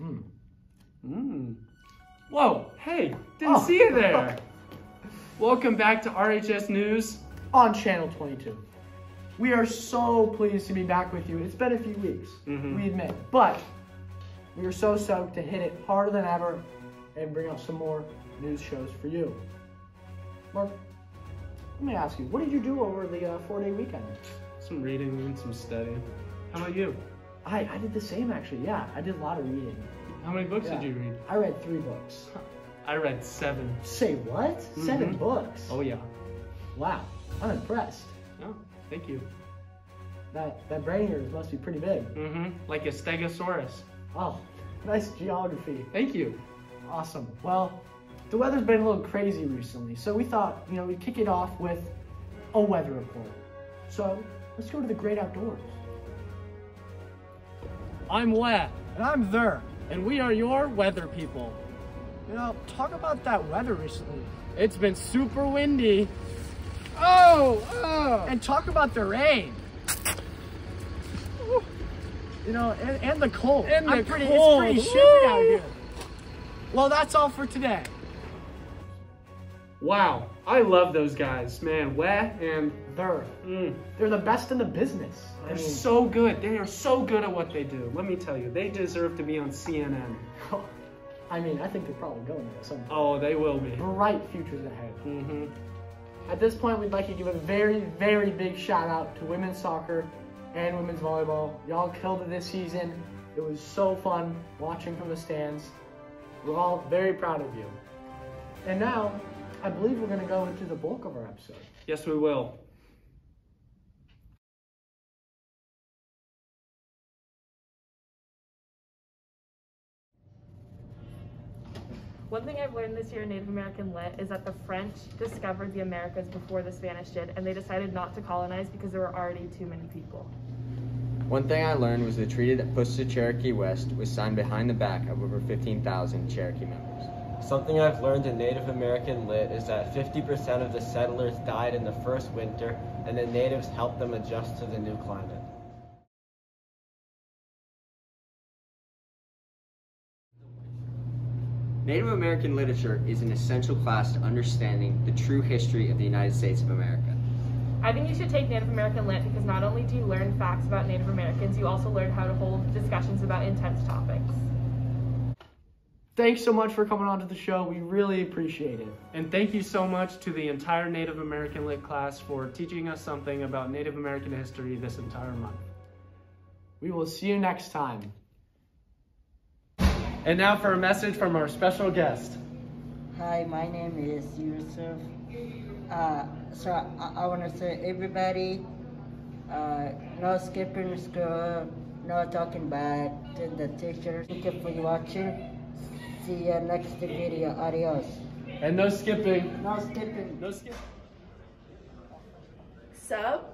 Mm. Mm. Whoa, hey, didn't Oh. see you there. Welcome back to RHS News. On Channel 22. We are so pleased to be back with you. It's been a few weeks, Mhm. we admit, but we are so stoked to hit it harder than ever and bring out some more news shows for you. Mark, let me ask you, what did you do over the uh, four-day weekend? Some reading and some studying. How about you? I, I did the same actually. Yeah, I did a lot of reading. How many books Yeah. did you read? I read three books. I read seven. Say what? Seven Mhm. books? Oh yeah. Wow, I'm impressed. Oh, thank you. That that brain yours must be pretty big. Mm-hmm. Like a stegosaurus. Oh, nice geography. Thank you. Awesome. Well, the weather's been a little crazy recently, so we thought, you know, we'd kick it off with a weather report. So let's go to the great outdoors. I'm Wet, And I'm there. and we are your weather people. You know, talk about that weather recently. It's been super windy. Oh, oh. And talk about the rain. You know, and, and the cold. And I'm the pretty, cold. It's pretty shitty out here. Well, that's all for today. Wow, I love those guys, man. Wet and They're, mm, they're the best in the business. They're mean, so good. They are so good at what they do. Let me tell you, they deserve to be on CNN. I mean, I think they're probably going there. Some Oh, they will be. bright futures ahead. Mm-hmm. At this point, we'd like to give a very, very big shout out to women's soccer and women's volleyball. Y'all killed it this season. It was so fun watching from the stands. We're all very proud of you. And now, I believe we're going to go into the bulk of our episode. Yes, we will. One thing I've learned this year in Native American Lit is that the French discovered the Americas before the Spanish did, and they decided not to colonize because there were already too many people. One thing I learned was the treaty that pushed the Cherokee west was signed behind the back of over 15,000 Cherokee members. Something I've learned in Native American Lit is that 50% of the settlers died in the first winter, and the natives helped them adjust to the new climate. Native American literature is an essential class to understanding the true history of the United States of America. I think you should take Native American Lit because not only do you learn facts about Native Americans, you also learn how to hold discussions about intense topics. Thanks so much for coming on to the show. We really appreciate it. And thank you so much to the entire Native American Lit class for teaching us something about Native American history this entire month. We will see you next time. And now for a message from our special guest. Hi, my name is Yusuf. Uh, so I, I want to say everybody, uh, no skipping school, no talking bad to the teachers. Thank you for watching. See you next video. Adios. And no skipping. No skipping. No skipping. Sup?